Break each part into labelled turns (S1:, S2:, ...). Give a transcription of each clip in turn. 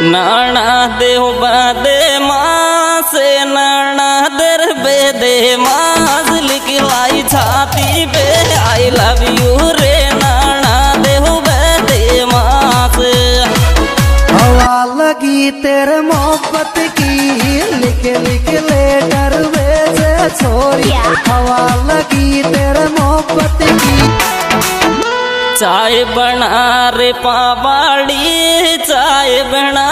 S1: नाना देव बदे माँ से नाना दर बेदे माँ लिख लाई छाती पे। आई लव यू रे नाना देव बदे माँ से
S2: हवा लगी तेरे मोहब्बत की लिख लिख लेटर वेचे छोरी हवा लगी तेरे मोहब्बत की।
S1: चाय बना रे पावाड़ी चाय बना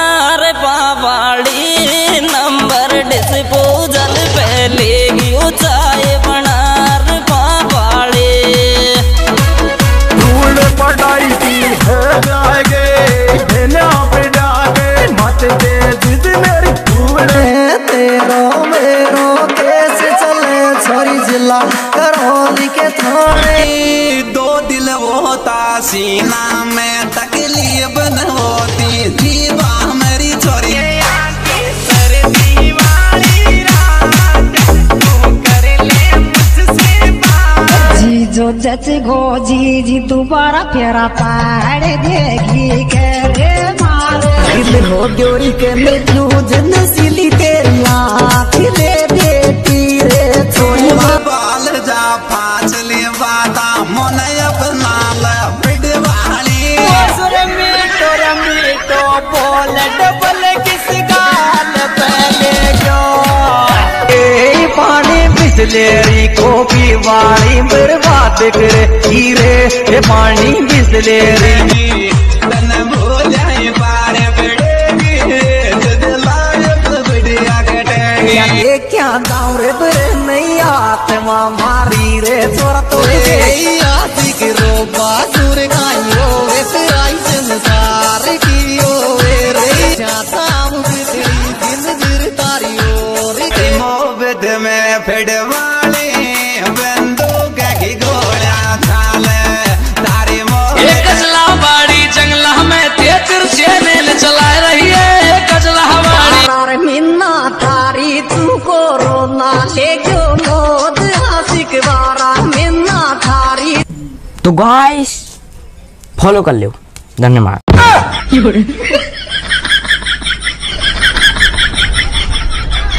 S2: छोरी जिला करौली के थाने।
S3: दो दिल होता सीना में तकलीफ़ न होती। जीवा मेरी छोरी।
S4: जीजो जच गो जी जी दोबारा प्यारा पाड़ देगी के मारे।
S2: दिल हो ग्योरी के मिलू जन
S5: पानी को वाली बर्बाद करे। हीरे ये पानी
S2: ये क्या गाँव रे बरे नहीं आत्मा मारी रे छोरा तो
S3: मोहब्बत में फिडवाली बंदूक की गोला थाले तारी मोहब्बत
S1: कचला बाड़ी जंगला में तेतर से मेल चला रही है कचला बाड़ी।
S2: तार मिन्ना तारी तू को रोना ले क्यों मोद आशिक वारा मिन्ना थारी
S6: तो गाइस फॉलो कर लो धन्यवाद।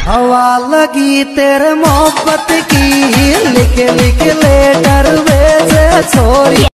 S2: हवा लगी तेरे मोहब्बत की लिख लिख लेटर वे छोरी।